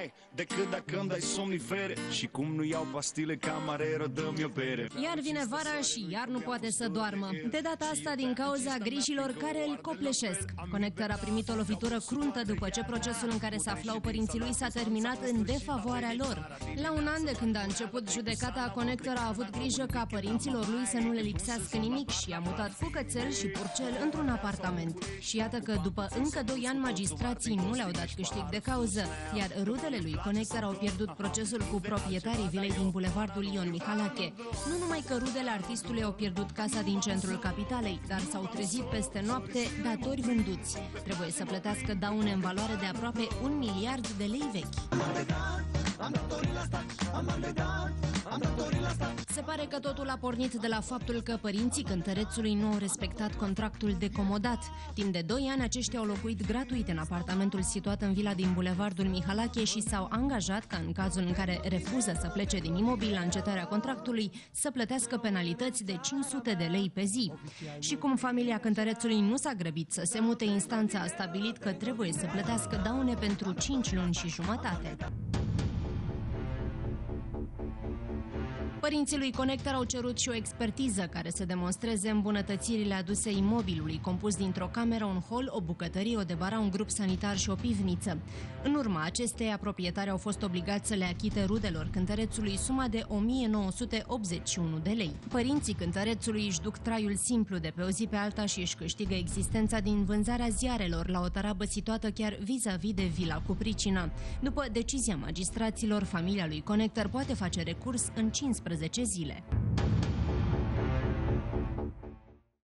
ai Decât dacă îmi dai somnifere Și cum nu iau pastile camarero Dă-mi o bere Iar vine vara și iar nu poate să doarmă. De data asta din cauza grijilor care îl copleșesc. Conector a primit o lovitură cruntă după ce procesul în care se aflau părinții lui s-a terminat în defavoarea lor. La un an de când a început judecata, Conector a avut grijă ca părinților lui să nu le lipsească nimic și a mutat cu cățel și purcel într-un apartament. Și iată că după încă doi ani magistrații nu le-au dat câștig de cauză, iar rudele lui Conector au pierdut procesul cu proprietarii vilei din bulevardul Ion Mihalache. Nu numai că rudele artistului au pierdut casa din centrul capitalei, dar s-au trezit peste noapte datori vânduți. Trebuie să plătească daune în valoare de aproape un miliard de lei vechi. Se pare că totul a pornit de la faptul că părinții cântărețului nu au respectat contractul de comodat. Timp de 2 ani aceștia au locuit gratuit în apartamentul situat în vila din bulevardul Mihalache și s-au angajat ca în cazul în care refuză să plece din imobil la încetarea contractului să plătească penalități de 500 de lei pe zi. Și cum familia cântărețului nu s-a grăbit să se mute, instanța a stabilit că trebuie să plătească daune pentru 5 luni și jumătate. Părinții lui Conector au cerut și o expertiză care să demonstreze îmbunătățirile aduse imobilului, compus dintr-o cameră, un hol, o bucătărie, o debara, un grup sanitar și o pivniță. În urma acesteia, proprietarii au fost obligați să le achite rudelor cântărețului suma de 1981 de lei. Părinții cântărețului își duc traiul simplu de pe o zi pe alta și își câștigă existența din vânzarea ziarelor la o tarabă situată chiar vis-a-vis de vila cu pricina. După decizia magistraților, familia lui Conector poate face recurs în 15 zile.